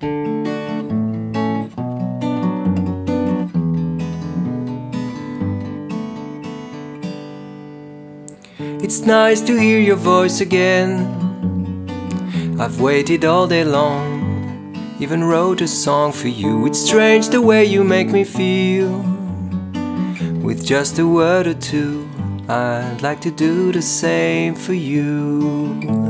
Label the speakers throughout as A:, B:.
A: It's nice to hear your voice again. I've waited all day long, even wrote a song for you. It's strange the way you make me feel. With just a word or two, I'd like to do the same for you.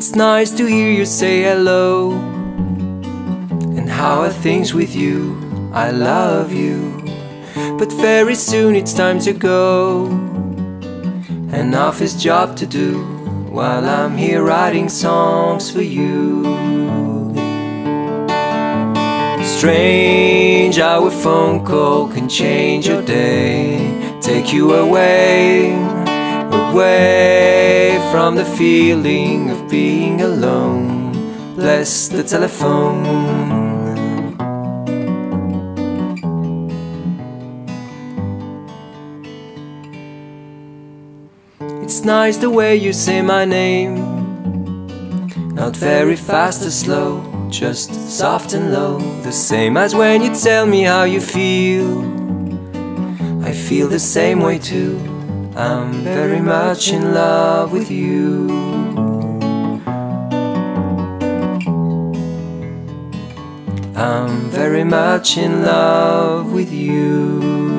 A: It's nice to hear you say hello. And how are things with you? I love you. But very soon it's time to go. An office job to do while I'm here writing songs for you. Strange how a phone call can change your day, take you away, away from the feeling of being alone. Bless the telephone. It's nice the way you say my name. Not very fast or slow, just soft and low. The same as when you tell me how you feel. I feel the same way too. I'm very much in love with you. I'm very much in love with you.